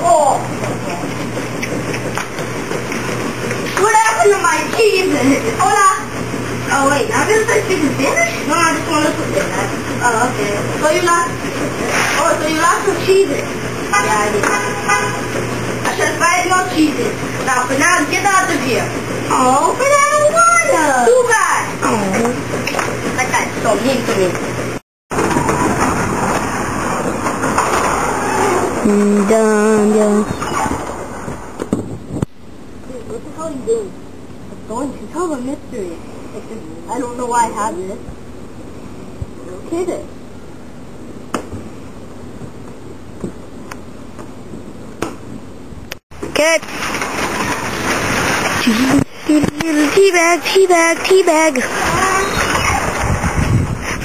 oh. What happened to my cheese? Hola. Oh wait, now this is speaking Spanish? No, I just want to put that. Oh, okay. So you lost. Oh, so you lost some cheeses. Yeah, I did. I said five more cheeses. Now, for now, get out of here. Oh, but I don't want to. Too bad. Oh. That guy's so mean to me. Dun, dun. Dude, what the hell are you doing? I'm going to solve a mystery. I don't know why I have this. Okay then. Okay. Teabag, teabag, teabag.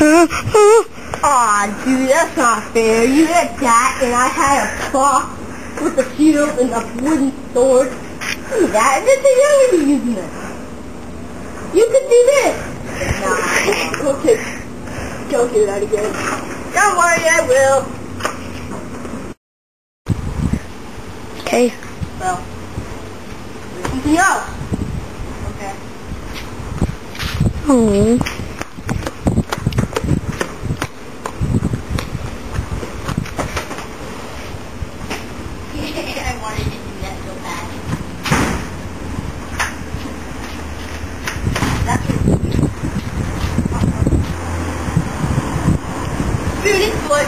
Uh, uh. Aw, dude, that's not fair. You had that, and I had a clock with a shield and a wooden sword. See that? This is already using it. You could do this. Nah, okay. Don't do that again. Don't worry, I will. Okay. Well, something. Okay. Oh. I wanted to do that so bad. That's it. Dude, it's what?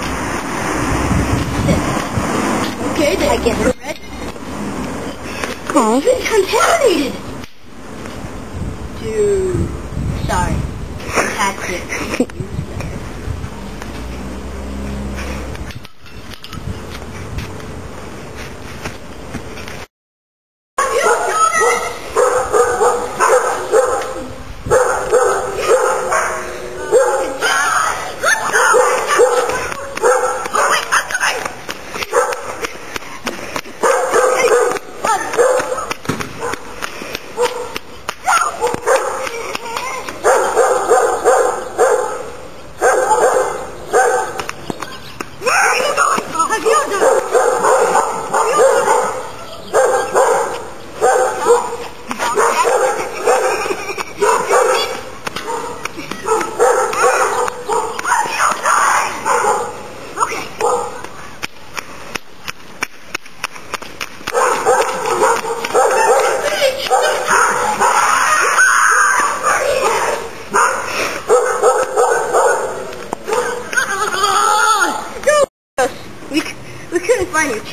Okay, then. I get it. Oh. It's contaminated. Dude. Sorry. That's it.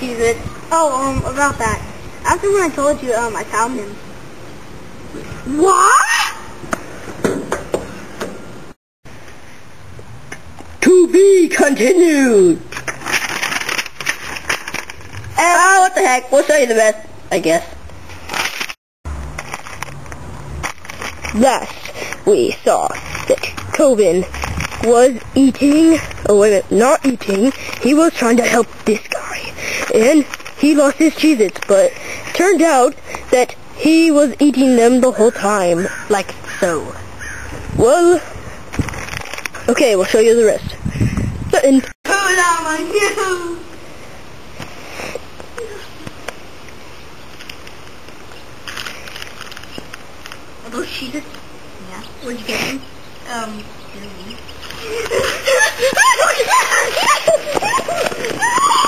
couldn't find your cheese Oh, um, about that. After when I told you, um, I found him. What? To be continued. Ah, what the heck? We'll show you the best, I guess. Thus, we saw that Covin was eating, oh wait a minute, not eating, he was trying to help this guy and he lost his Cheez-Its, but turned out that he was eating them the whole time, like so. Well, okay, we'll show you the rest. Button. Oh, no, Are those Yeah. Where'd you get them? Um, here we